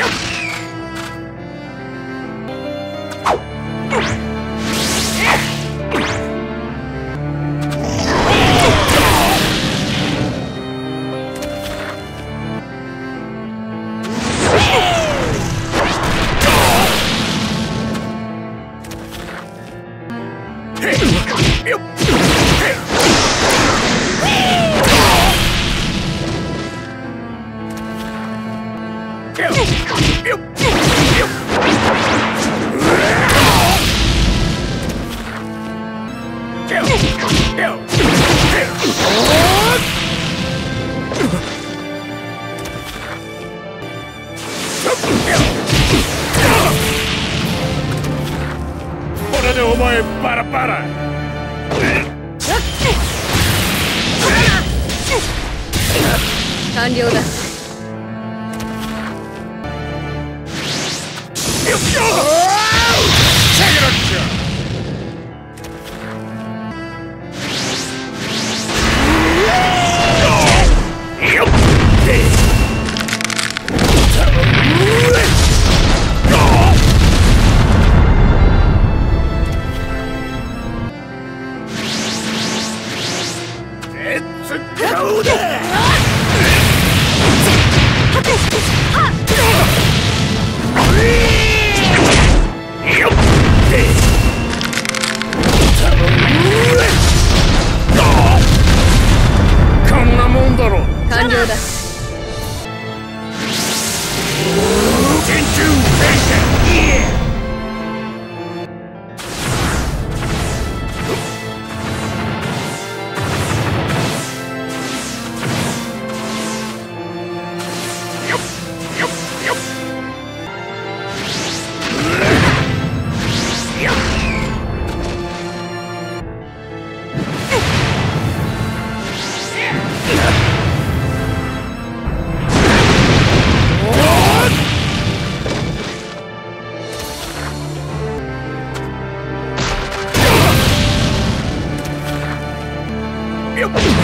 Hey! 完了だ。Let's go there! you!